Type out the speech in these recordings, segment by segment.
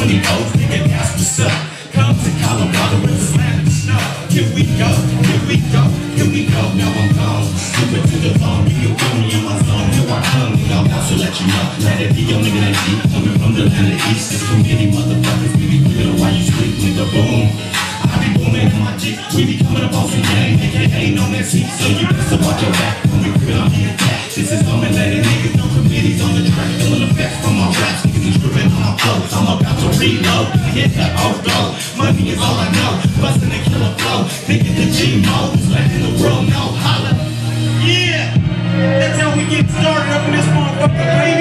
when he goes, he can what's up. Come to Colorado and slam the snow. Here we go, here we go, here we go. Now I'm gone. Stupid to the bone, you feel me in my zone. Here I come, and I'm out let you know. Let it be your nigga that deep, coming from the land of east. There's too many motherfuckers, we be clear why you sleep with the boom. I be booming in my dick, we be coming up on some gang, aka no messy. So you best to watch your back. This is coming, letting niggas know committees on the track, feeling effects from my raps, niggas is dripping on my flows. I'm about to reload, hit that go. Money is all I know, busting the killer flow, thinking the G mode, letting the world know, holla. Yeah, that's how we get started up in this motherfucker, baby.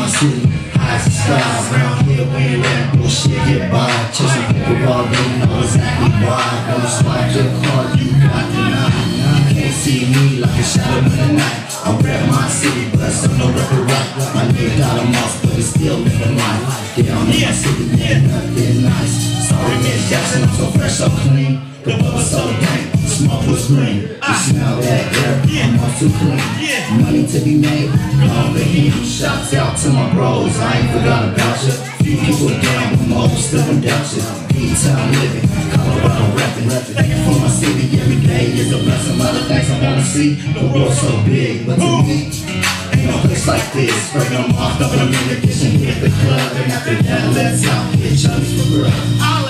Morning. Welcome to my city, high as the skies. Around here, we ain't let bullshit get by. Chasing people raw, they know exactly why. Don't slide your car, you got night. You can't see me like a shadow in the night. I rep my city, but I still no rapper rap. My nigga got a mouse, but it's still living my life. Down in my city, yeah, nothing nice. Sorry, Miss Jackson, I'm so fresh, so clean. The bubble so dank, the smoke was green. You smell that air, I'm all too clean. Money to be made, all the heat. Shouts out to my bros, I ain't forgot about you. Few people down, but most still without you. P-town living, Colorado rapping. Thank you for my city, every day is a blessing. Other things I wanna see, the world's so big, but to me, Ain't no place like this. Break them off, double in addition. Hit the club, and after that, let's out. Hit Chubbs for real.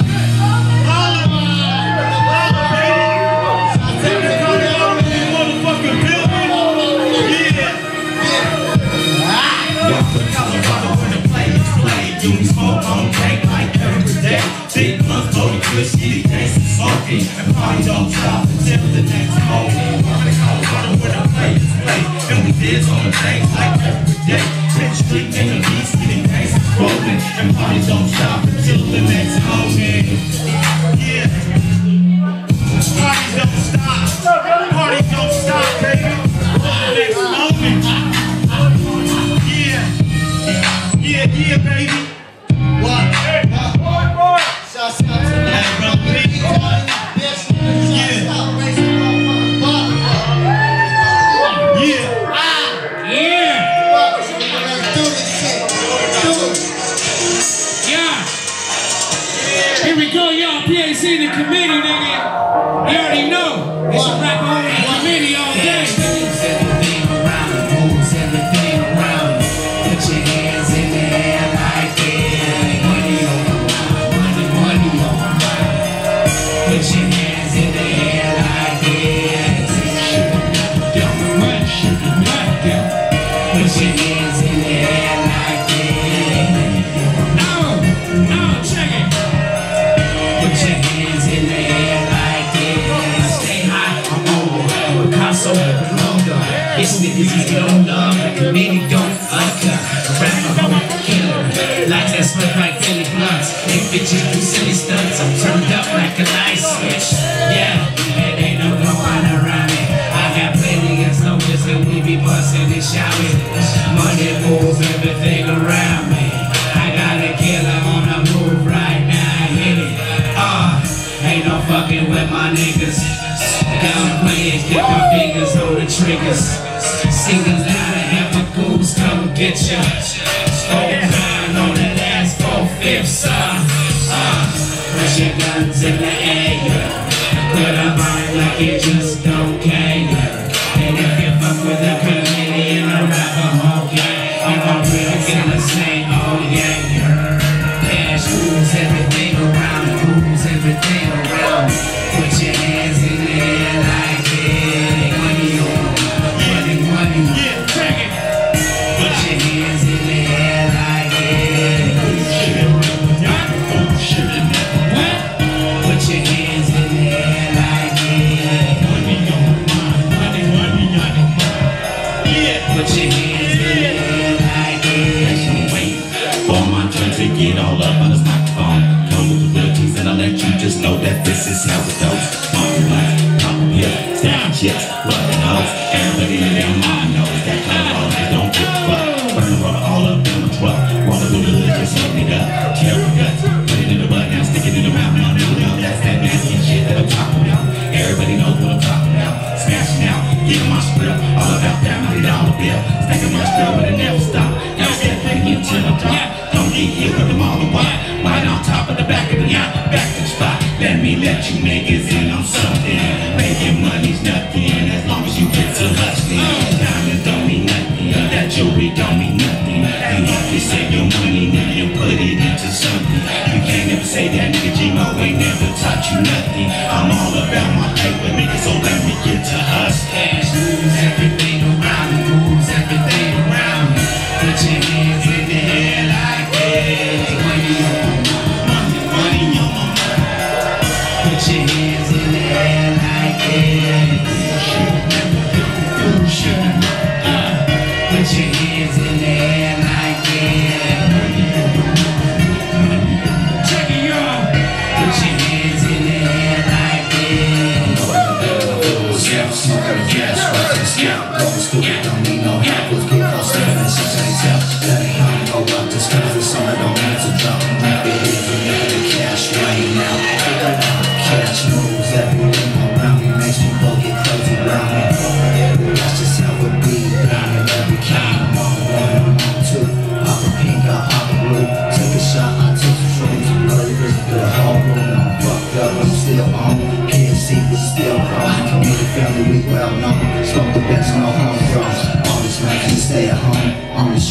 Play. You we smoke on tank like every day. Big blow the good city gangsters smoking. And party don't stop until the next morning. Walk with Colorado where the players play. And we dance on the banks like every day. Rich street and the beat city gangsters rolling. And party don't stop until the next morning. Y'all. PAC the committee, It's niggas don't love. Committee don't uncut. Rapper, homie, killer. Like that smoke like Philly blunts. They bitches do silly stunts. I'm turned up like a light switch. Yeah, and ain't no one around me. I got plenty of smokers and we be busting and shouting. Money moves everything around me. I got a killer on the move right now. Hit it. Ah, ain't no fucking with my niggas. Gun players, get my fingers on the triggers. Singers out of heaven, goose, come get ya. Four pound on that ass, four fifths, uh, uh. Put your guns in the air. Put them on like it just don't care. Yeah, and nose. Everybody in their mind nothing. I'm all about my but niggas don't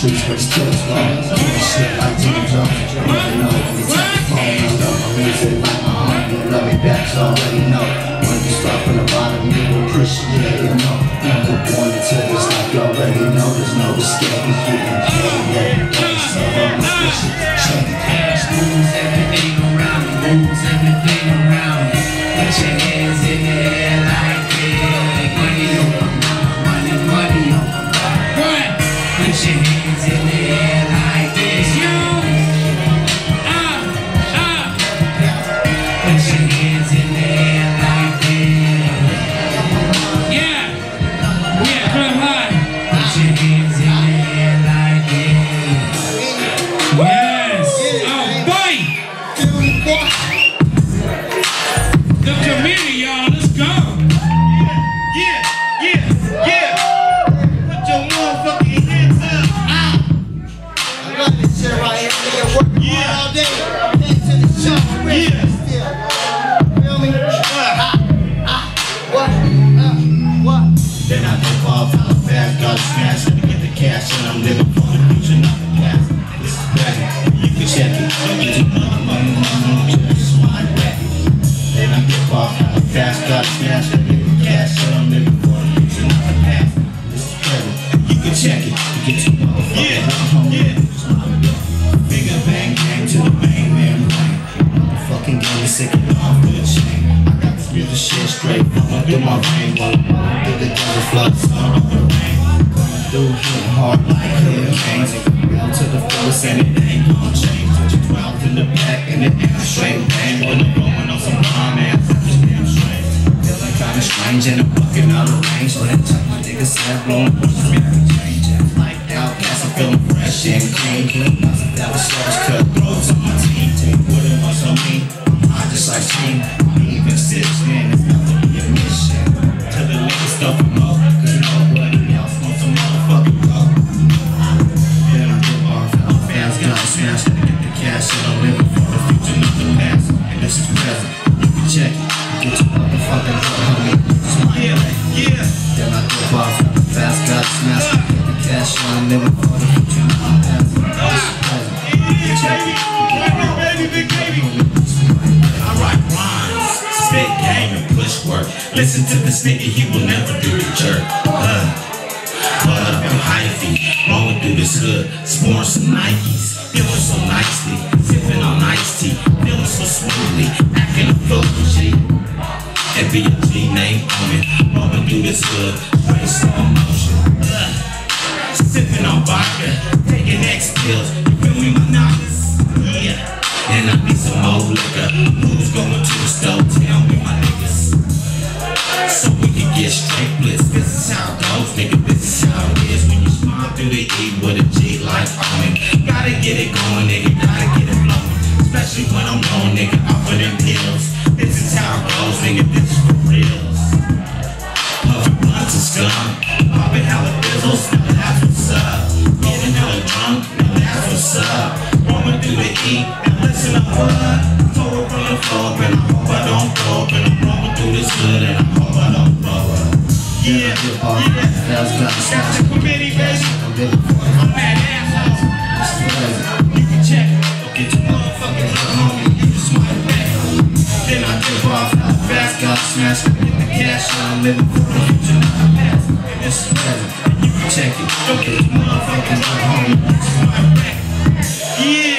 it's still. Doing shit like Yeah. Yeah. Feel me? What? What? Then I dip off how fast got smashed to get the cash and I'm living for the future, not the past. This is better. You can check it. Get your money, money, money, just my. Then I dip off fast get the cash and I'm for the future, not the past. This is better. You can check it. Coming through hitting hard like hurricanes. Real to the fullest and it ain't gonna change. Put your 12 in the back and it ain't straight bang. When I'm blowing on some bomb ass, that's just damn. Feeling kinda strange and I'm fucking out of range. So that type of nigga said blowing pushes me. Like OutKast, I'm feeling fresh and clean. That was slow as cutthroats on my team. Take what it was on me. I just like team. Not the past. This is present. You can check it. Big baby, big. I write rhymes, spit game and push work. Listen to this nigga, he will never do the jerk. Uh, but up in hyphy, rolling through this hood, sporting some Nikes, feeling so nicely, sipping on iced tea, feeling so smoothly, acting a fool G. FBG name on it, rolling through this hood, Rolling through the. Now listen up, what? From the floor. And I hope I don't up. And I'm rolling through this hood. And I hope I don't throw up. Yeah, yeah. Got the committee, baby. I'm that asshole. You can check it. Get your motherfucking hook, homie. You just might bet. Then I dip off Fast got smashed, get the cash I'm living for the future, not the past. This is present, you can check it. Don't get you motherfucking. This is my rap. Yeah. Yeah,